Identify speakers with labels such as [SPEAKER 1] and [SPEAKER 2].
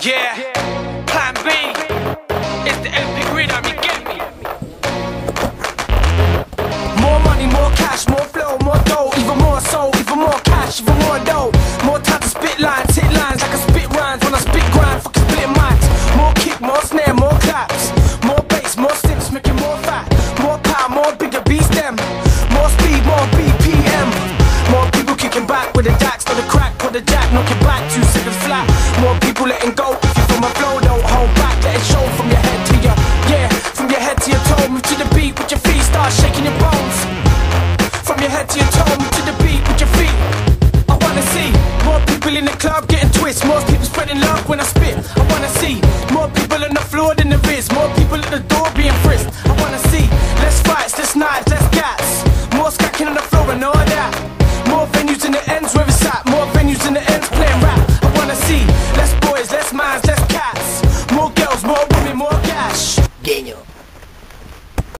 [SPEAKER 1] Yeah, plan B is the MP grid, I get me. More money, more cash, more flow, more dough, even more soul, even more cash, even more dough. More time to spit lines, hit lines, like a spit rhymes when I spit grind, fucking split mics. More kick, more snare, more claps. More bass, more steps, making more fat. More power, more bigger beats, them. More speed, more BPM. More people kicking back with a dot knock your back, two seconds flat. More people letting go. If you feel from flow, don't hold back, let it show from your head to your yeah, from your head to your toe. Move to the beat with your feet, start shaking your bones. From your head to your toe, move to the beat with your feet. I wanna see more people in the club getting twist. more people spreading love when I.